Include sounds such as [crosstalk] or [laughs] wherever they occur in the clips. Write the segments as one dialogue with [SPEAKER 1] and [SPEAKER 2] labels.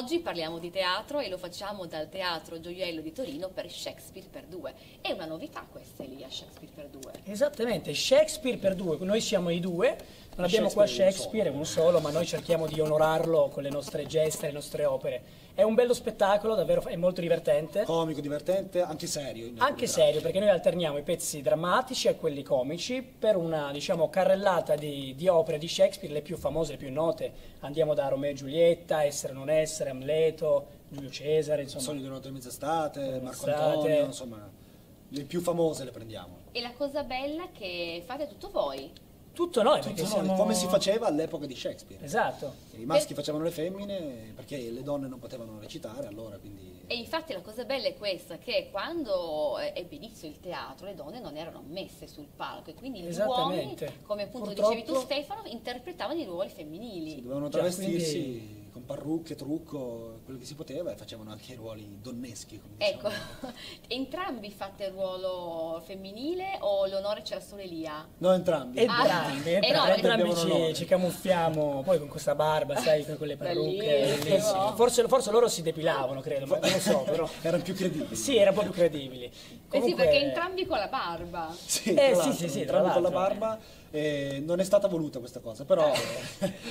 [SPEAKER 1] Oggi parliamo di teatro e lo facciamo dal Teatro Gioiello di Torino per Shakespeare per due. È una novità questa, Elia, Shakespeare per due.
[SPEAKER 2] Esattamente, Shakespeare per due, noi siamo i due, non abbiamo qua Shakespeare, è uno solo, ma noi cerchiamo di onorarlo con le nostre gesta, le nostre opere. È un bello spettacolo, davvero è molto divertente.
[SPEAKER 3] Comico, divertente, anche serio.
[SPEAKER 2] Anche serio, perché noi alterniamo i pezzi drammatici a quelli comici per una, diciamo, carrellata di, di opere di Shakespeare, le più famose, le più note. Andiamo da Romeo e Giulietta, Essere o non essere, Amleto, Giulio Cesare, insomma.
[SPEAKER 3] Sogno di una notte mezza estate, Marco
[SPEAKER 2] Estate.
[SPEAKER 3] Antonio, insomma, le più famose le prendiamo.
[SPEAKER 1] E la cosa bella è che fate tutto voi.
[SPEAKER 2] Tutto noi,
[SPEAKER 3] Tutto noi,
[SPEAKER 2] siamo...
[SPEAKER 3] come si faceva all'epoca di Shakespeare.
[SPEAKER 2] Esatto.
[SPEAKER 3] I maschi facevano le femmine perché le donne non potevano recitare allora, quindi...
[SPEAKER 1] E infatti la cosa bella è questa, che quando ebbe inizio il teatro le donne non erano ammesse sul palco e quindi gli uomini, come appunto
[SPEAKER 2] Purtroppo-
[SPEAKER 1] dicevi tu Stefano, interpretavano i ruoli femminili.
[SPEAKER 3] Dovevano
[SPEAKER 2] Già,
[SPEAKER 3] travestirsi
[SPEAKER 2] quindi-
[SPEAKER 3] con parrucche, trucco, quello che si poteva e facevano anche i ruoli donneschi. Come
[SPEAKER 1] Ecco,
[SPEAKER 3] diciamo. [laughs]
[SPEAKER 1] entrambi fate il ruolo femminile o l'onore c'era solo Elia?
[SPEAKER 3] No, entrambi.
[SPEAKER 2] Entrambi,
[SPEAKER 1] Ah, eh no,
[SPEAKER 2] entrambi,
[SPEAKER 3] abbiamo
[SPEAKER 2] ci, ci camuffiamo poi con questa barba, sai, con quelle parrucche.
[SPEAKER 1] Bellissimo.
[SPEAKER 2] Forse, forse loro si depilavano, credo, ma non lo so, però. [laughs]
[SPEAKER 3] Erano più credibili.
[SPEAKER 2] Sì, era un po' più credibili.
[SPEAKER 1] Eh sì,
[SPEAKER 2] Comunque-
[SPEAKER 1] perché entrambi con la barba.
[SPEAKER 3] Sì,
[SPEAKER 2] Eh, sì, sì, sì, tra
[SPEAKER 3] entrambi con la barba. eh, non è stata voluta questa cosa, però...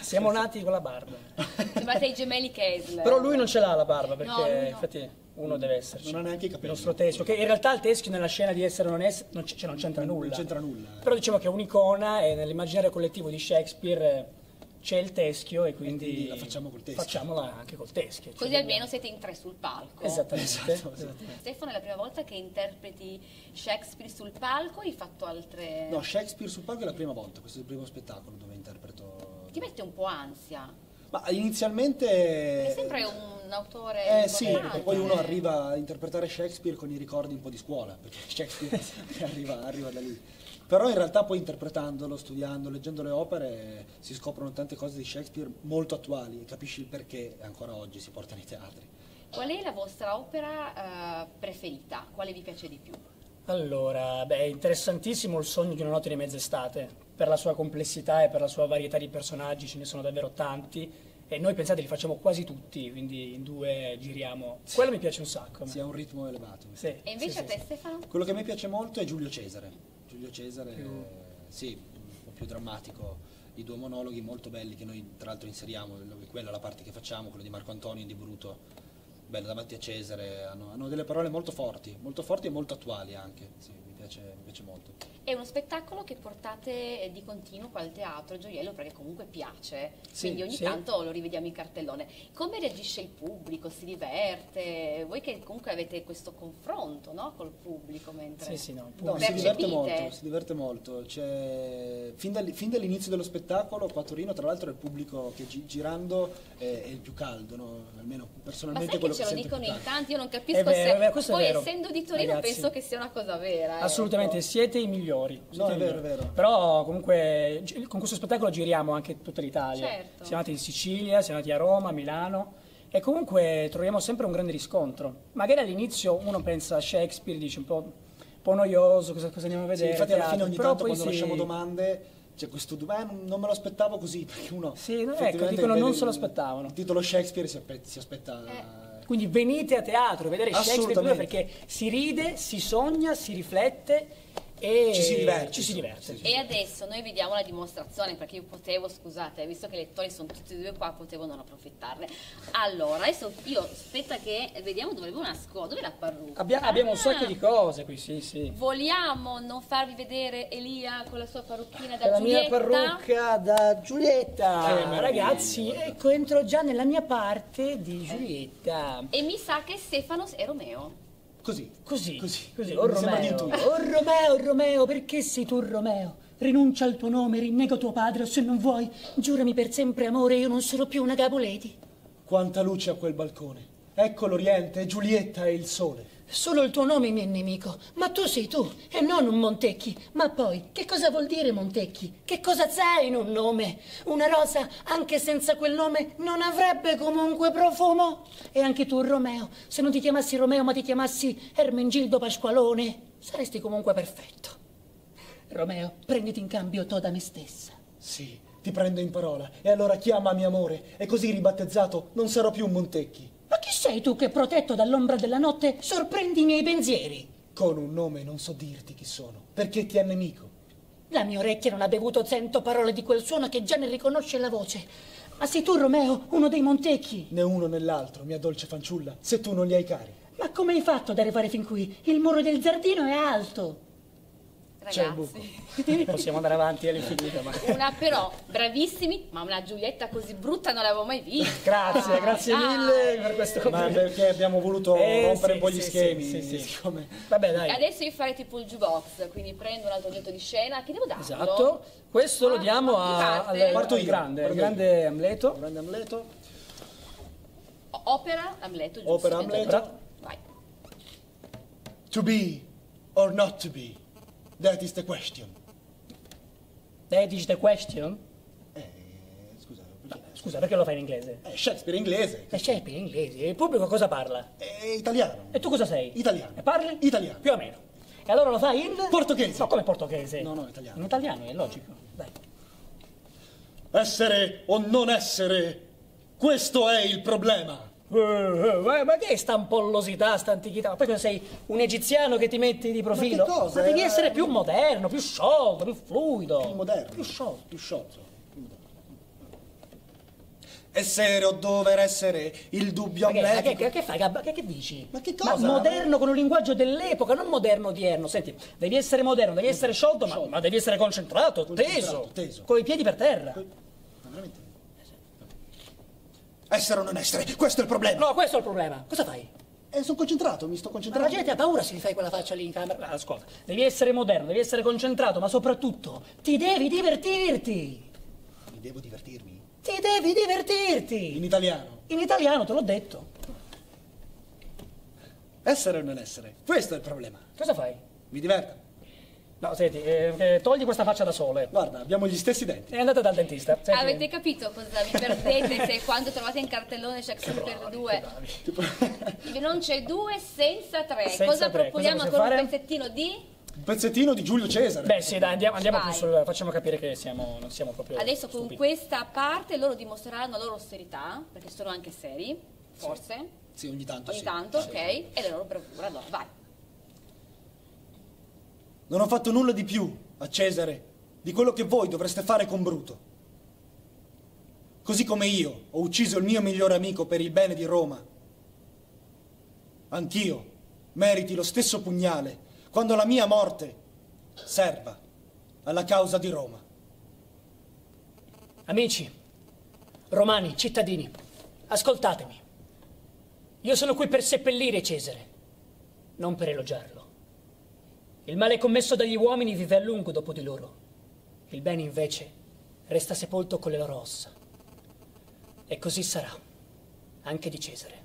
[SPEAKER 2] Siamo nati con la barba. [laughs]
[SPEAKER 1] Sembrate i gemelli Kessler.
[SPEAKER 2] Però lui non ce l'ha la barba, perché
[SPEAKER 1] No, no.
[SPEAKER 2] infatti uno deve esserci.
[SPEAKER 3] Non ha neanche i
[SPEAKER 2] Il nostro teschio, che in realtà il teschio nella scena di essere o non essere non, c- cioè, non c'entra nulla.
[SPEAKER 3] Non c'entra nulla.
[SPEAKER 2] Però diciamo che è un'icona e nell'immaginario collettivo di Shakespeare eh, c'è il teschio e quindi,
[SPEAKER 3] quindi la facciamo col teschio.
[SPEAKER 2] Facciamola anche col teschio.
[SPEAKER 1] Così
[SPEAKER 2] cioè,
[SPEAKER 1] almeno siete in tre sul palco.
[SPEAKER 2] Esattamente.
[SPEAKER 3] Esatto,
[SPEAKER 2] esattamente.
[SPEAKER 1] Stefano, è la prima volta che interpreti Shakespeare sul palco? Hai fatto altre...
[SPEAKER 3] No, Shakespeare sul palco è la prima volta, questo è il primo spettacolo dove interpreto...
[SPEAKER 1] Ti mette un po' ansia.
[SPEAKER 3] Ma inizialmente...
[SPEAKER 1] È sempre un autore
[SPEAKER 3] Eh sì, perché poi uno arriva a interpretare Shakespeare con i ricordi un po' di scuola, perché [laughs] Shakespeare arriva, arriva da lì. Però in realtà poi interpretandolo, studiando, leggendo le opere, si scoprono tante cose di Shakespeare molto attuali e capisci il perché ancora oggi si porta nei teatri.
[SPEAKER 1] Qual è la vostra opera eh, preferita? Quale vi piace di più?
[SPEAKER 2] Allora, beh, è interessantissimo il sogno di una notte di mezz'estate, per la sua complessità e per la sua varietà di personaggi, ce ne sono davvero tanti e noi pensate li facciamo quasi tutti, quindi in due giriamo. Quello mi piace un sacco.
[SPEAKER 3] Si ha un ritmo elevato.
[SPEAKER 2] Sì,
[SPEAKER 1] E invece
[SPEAKER 2] sì,
[SPEAKER 1] a
[SPEAKER 2] sì,
[SPEAKER 1] te
[SPEAKER 2] sì.
[SPEAKER 1] Stefano?
[SPEAKER 3] Quello che a me piace molto è Giulio Cesare. Giulio Cesare, eh, sì, un po' più drammatico, i due monologhi molto belli che noi tra l'altro inseriamo, quella è la parte che facciamo, quello di Marco Antonio e di Bruto, bello davanti a Cesare, hanno, hanno delle parole molto forti, molto forti e molto attuali anche, sì, mi piace, mi piace molto.
[SPEAKER 1] È uno spettacolo che portate eh, di continuo qua al teatro Gioiello perché comunque piace,
[SPEAKER 3] Sì,
[SPEAKER 1] quindi ogni
[SPEAKER 2] sì.
[SPEAKER 1] tanto lo rivediamo in cartellone. Come reagisce il pubblico? Si diverte? Voi che comunque avete questo confronto no? col pubblico mentre...
[SPEAKER 2] Sì, sì, no, il
[SPEAKER 3] No,
[SPEAKER 2] pubblico-
[SPEAKER 3] si diverte molto, si diverte molto. C'è- fin, dal- fin dall'inizio dello spettacolo qua a Torino, tra l'altro, il pubblico che gi- girando è, è il più caldo, no? almeno
[SPEAKER 1] Ma
[SPEAKER 3] personalmente
[SPEAKER 1] sai che
[SPEAKER 3] quello
[SPEAKER 1] ce lo dicono in tanti, io non capisco
[SPEAKER 2] È vero,
[SPEAKER 1] se...
[SPEAKER 2] è vero, è
[SPEAKER 1] Poi essendo di Torino
[SPEAKER 2] ragazzi.
[SPEAKER 1] penso che sia una cosa vera.
[SPEAKER 2] Assolutamente,
[SPEAKER 1] ecco.
[SPEAKER 2] siete i migliori. Siete
[SPEAKER 3] No, è vero,
[SPEAKER 2] migliori.
[SPEAKER 3] è vero.
[SPEAKER 2] Però comunque con questo spettacolo giriamo anche tutta l'Italia.
[SPEAKER 1] Certo.
[SPEAKER 2] Siamo andati in Sicilia, siamo andati a Roma, a Milano e comunque troviamo sempre un grande riscontro. Magari all'inizio uno pensa a Shakespeare, dice un po', un po' noioso, cosa, cosa andiamo a
[SPEAKER 3] Sì,
[SPEAKER 2] vedere?
[SPEAKER 3] infatti alla fine ogni
[SPEAKER 2] però
[SPEAKER 3] tanto
[SPEAKER 2] poi
[SPEAKER 3] quando
[SPEAKER 2] si-
[SPEAKER 3] lasciamo domande c'è questo dubbio, eh, non me lo aspettavo così, [laughs] perché uno
[SPEAKER 2] Sì, no, ecco, dicono non se lo aspettavano.
[SPEAKER 3] Il titolo Shakespeare si, aspe- si aspetta...
[SPEAKER 1] Eh.
[SPEAKER 2] Quindi venite a teatro, a vedere Shakespeare perché si ride, si sogna, si riflette e
[SPEAKER 3] Ci si diverte,
[SPEAKER 2] Ci si diverte.
[SPEAKER 3] sì.
[SPEAKER 1] E adesso noi vediamo la dimostrazione perché io potevo, scusate, visto che i lettori sono tutti e due qua, potevo non approfittarne. Allora, adesso io aspetta che vediamo dove avevo una scuola, dove è la parrucca?
[SPEAKER 2] Abbia- abbiamo un sacco
[SPEAKER 1] Ah,
[SPEAKER 2] di cose qui, sì, sì.
[SPEAKER 1] Vogliamo non farvi vedere Elia con la sua parrucchina da
[SPEAKER 2] la mia
[SPEAKER 1] Giulietta?
[SPEAKER 2] parrucca da Giulietta.
[SPEAKER 3] Meraviglia.
[SPEAKER 2] ragazzi, ecco, entro già nella mia parte di Giulietta.
[SPEAKER 1] E mi sa che Stefano è Romeo.
[SPEAKER 3] Così.
[SPEAKER 2] Così,
[SPEAKER 3] Così.
[SPEAKER 2] così. Oh Romeo, oh Romeo, Romeo, perché sei tu Romeo? Rinuncia al tuo nome, rinnega tuo padre, o se non vuoi, giurami per sempre amore, io non sarò più una capoleti.
[SPEAKER 3] Quanta luce a quel balcone. Ecco l'Oriente, Giulietta e il sole.
[SPEAKER 2] Solo il tuo nome mi è nemico, ma tu sei tu e non un Montecchi. Ma poi, che cosa vuol dire Montecchi? Che cosa sei in un nome? Una rosa, anche senza quel nome, non avrebbe comunque profumo? E anche tu, Romeo, se non ti chiamassi Romeo ma ti chiamassi Ermengildo Pasqualone, saresti comunque perfetto. Romeo, prenditi in cambio to da me stessa.
[SPEAKER 3] Sì, ti prendo in parola e allora chiamami amore e così ribattezzato non sarò più un Montecchi.
[SPEAKER 2] Sei tu che, protetto dall'ombra della notte, sorprendi i miei pensieri?
[SPEAKER 3] Con un nome non so dirti chi sono, perché ti è nemico.
[SPEAKER 2] La mia orecchia non ha bevuto cento parole di quel suono che già ne riconosce la voce. Ma sei tu, Romeo, uno dei Montecchi?
[SPEAKER 3] Né uno né l'altro, mia dolce fanciulla, se tu non li hai cari.
[SPEAKER 2] Ma come hai fatto ad arrivare fin qui? Il muro del giardino è alto.
[SPEAKER 3] C'è un buco.
[SPEAKER 1] Ragazzi,
[SPEAKER 2] Possiamo andare avanti all'infinito, ma...
[SPEAKER 1] una però, bravissimi, ma una Giulietta così brutta non l'avevo mai vista.
[SPEAKER 2] Grazie, grazie
[SPEAKER 1] Dai.
[SPEAKER 2] mille per questo
[SPEAKER 3] Ma
[SPEAKER 2] complimento.
[SPEAKER 3] perché abbiamo voluto
[SPEAKER 2] Eh,
[SPEAKER 3] rompere
[SPEAKER 2] sì,
[SPEAKER 3] un po' gli
[SPEAKER 2] sì,
[SPEAKER 3] schemi.
[SPEAKER 2] sì, sì, sì.
[SPEAKER 3] siccome-
[SPEAKER 2] Vabbè, dai.
[SPEAKER 1] Adesso io farei tipo il jukebox, quindi prendo un altro oggetto di scena, che devo darlo?
[SPEAKER 2] Esatto, questo lo
[SPEAKER 1] Ah,
[SPEAKER 2] diamo
[SPEAKER 1] chi
[SPEAKER 2] a, al, al
[SPEAKER 3] io,
[SPEAKER 2] grande, al
[SPEAKER 3] parto
[SPEAKER 2] grande Amleto.
[SPEAKER 3] Grande Amleto.
[SPEAKER 1] Opera, Amleto, giusto?
[SPEAKER 3] Opera, Amleto.
[SPEAKER 1] Vai.
[SPEAKER 3] To be or not to be, that is the question.
[SPEAKER 2] That is the question?
[SPEAKER 3] Eh, scusa, perché-
[SPEAKER 2] Scusa, perché lo fai in inglese?
[SPEAKER 3] eh, Shakespeare inglese,
[SPEAKER 2] E c'è in inglese, il pubblico cosa parla?
[SPEAKER 3] è italiano.
[SPEAKER 2] E tu cosa sei?
[SPEAKER 3] Italiano.
[SPEAKER 2] E parli?
[SPEAKER 3] Italiano.
[SPEAKER 2] Più o meno. E allora lo fai in?
[SPEAKER 3] Portoghese.
[SPEAKER 2] No, come portoghese?
[SPEAKER 3] No, no, italiano.
[SPEAKER 2] In italiano, è logico. Dai.
[SPEAKER 3] Essere o non essere, questo è il problema.
[SPEAKER 2] Eh, eh, ma che è sta ampollosità, sta antichità? Ma poi cosa sei un egiziano che ti metti di profilo?
[SPEAKER 3] che cosa?
[SPEAKER 2] Ma devi essere più moderno, più sciolto, più fluido.
[SPEAKER 3] Più moderno.
[SPEAKER 2] Più sciolto.
[SPEAKER 3] Più sciolto. Essere o dover essere, il dubbio
[SPEAKER 2] Ma che, ma che, che- che fai? Che, che dici?
[SPEAKER 3] Ma che cosa?
[SPEAKER 2] moderno con un linguaggio dell'epoca, non moderno odierno. Senti, devi essere moderno, devi essere sciolto, ma, ma devi essere concentrato,
[SPEAKER 3] Concentrato,
[SPEAKER 2] teso,
[SPEAKER 3] teso.
[SPEAKER 2] con i piedi per terra.
[SPEAKER 3] Ma veramente? Essere o non essere, questo è il problema.
[SPEAKER 2] No, questo è il problema. Cosa fai?
[SPEAKER 3] Eh, sono concentrato, mi sto
[SPEAKER 2] Ma
[SPEAKER 3] concentrando.
[SPEAKER 2] la gente ha paura se gli fai quella faccia lì in camera. Ascolta, devi essere moderno, devi essere concentrato, ma soprattutto ti devi divertirti.
[SPEAKER 3] Mi devo divertirmi.
[SPEAKER 2] Ti devi divertirti.
[SPEAKER 3] In italiano.
[SPEAKER 2] In italiano te l'ho detto.
[SPEAKER 3] Essere o non essere, questo è il problema.
[SPEAKER 2] Cosa fai?
[SPEAKER 3] Mi diverto.
[SPEAKER 2] No, senti, eh, eh, togli questa faccia da sole.
[SPEAKER 3] Guarda, abbiamo gli stessi denti.
[SPEAKER 2] E andate dal dentista. Senti,
[SPEAKER 1] Avete capito cosa vi perdete se quando trovate in cartellone Shakespeare per due non c'è due senza tre?
[SPEAKER 2] Senza
[SPEAKER 1] cosa
[SPEAKER 2] tre,
[SPEAKER 1] proponiamo
[SPEAKER 2] cosa
[SPEAKER 1] con
[SPEAKER 2] possiamo
[SPEAKER 1] un
[SPEAKER 2] fare?
[SPEAKER 1] pezzettino di?
[SPEAKER 3] Un pezzettino di Giulio Cesare.
[SPEAKER 2] Beh, sì, dai, andiamo, andiamo più sul. Facciamo capire che siamo, non siamo proprio.
[SPEAKER 1] Adesso con
[SPEAKER 2] stupidi.
[SPEAKER 1] questa parte loro dimostreranno la loro serietà, perché sono anche seri, forse,
[SPEAKER 3] Sì, ogni tanto.
[SPEAKER 1] ogni
[SPEAKER 3] sì.
[SPEAKER 1] tanto,
[SPEAKER 3] Sì.
[SPEAKER 1] ok? E la loro bravura, allora vai.
[SPEAKER 3] Non ho fatto nulla di più a Cesare di quello che voi dovreste fare con Bruto. Così come io ho ucciso il mio migliore amico per il bene di Roma. Anch'io meriti lo stesso pugnale quando la mia morte serva alla causa di Roma.
[SPEAKER 2] Amici, romani, cittadini, ascoltatemi. Io sono qui per seppellire Cesare, non per elogiarlo. Il male commesso dagli uomini vive a lungo dopo di loro. Il bene invece resta sepolto con le loro ossa. E così sarà, anche di Cesare.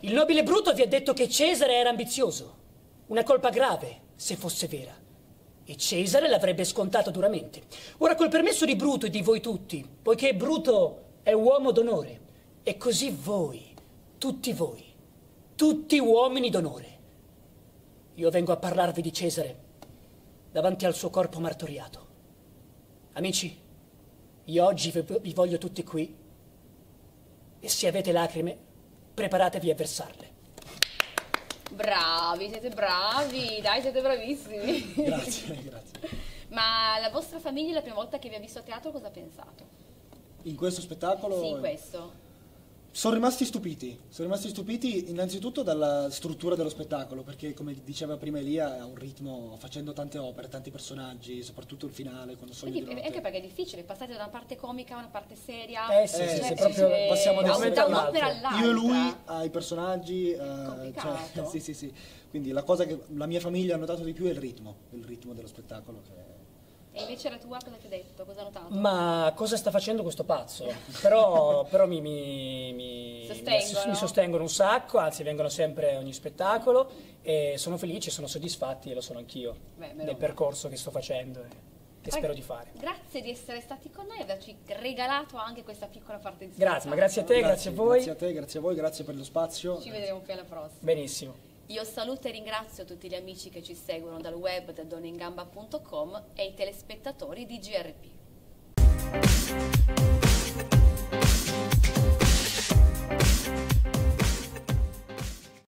[SPEAKER 2] Il nobile Bruto vi ha detto che Cesare era ambizioso, una colpa grave, se fosse vera. E Cesare l'avrebbe scontato duramente. Ora col permesso di Bruto e di voi tutti, poiché Bruto è uomo d'onore, e così voi, tutti voi, tutti uomini d'onore, io vengo a parlarvi di Cesare davanti al suo corpo martoriato. Amici, io oggi vi, voglio tutti qui e se avete lacrime, preparatevi a versarle.
[SPEAKER 1] Bravi, siete bravi, dai, siete bravissimi.
[SPEAKER 3] Grazie, [laughs] grazie.
[SPEAKER 1] Ma la vostra famiglia la prima volta che vi ha visto a teatro cosa ha pensato?
[SPEAKER 3] In questo spettacolo
[SPEAKER 1] Sì, questo.
[SPEAKER 3] Sono rimasti stupiti. Sono rimasti stupiti innanzitutto dalla struttura dello spettacolo, perché come diceva prima Elia ha un ritmo facendo tante opere, tanti personaggi, soprattutto il finale quando sogno
[SPEAKER 1] Quindi, anche perché è difficile, passate da una parte comica a una parte seria.
[SPEAKER 2] Eh sì,
[SPEAKER 3] Eh,
[SPEAKER 2] sì, proprio
[SPEAKER 3] sì, passiamo da
[SPEAKER 1] un'opera all'altra.
[SPEAKER 3] Io e lui ai personaggi, eh, cioè, [laughs] sì, sì, sì. Quindi la cosa che la mia famiglia ha notato di più è il ritmo, il ritmo dello spettacolo. Che...
[SPEAKER 1] E invece la tua cosa ti ha detto? Cosa ha notato?
[SPEAKER 2] Ma cosa sta facendo questo pazzo? Però, [laughs] però mi, mi, mi,
[SPEAKER 1] Sostengono.
[SPEAKER 2] mi sostengono un sacco, anzi vengono sempre a ogni spettacolo e sono felici, sono soddisfatti e lo sono anch'io del percorso che sto facendo e che spero di fare.
[SPEAKER 1] Grazie di essere stati con noi e averci regalato anche questa piccola parte di
[SPEAKER 2] Grazie, ma grazie a te,
[SPEAKER 1] spettacolo.
[SPEAKER 2] grazie, a voi.
[SPEAKER 3] Grazie a te, grazie a voi, grazie per lo spazio.
[SPEAKER 1] Ci vedremo più alla prossima.
[SPEAKER 2] Benissimo.
[SPEAKER 1] Io saluto e ringrazio tutti gli amici che ci seguono dal web da donneingamba.com e i telespettatori di GRP.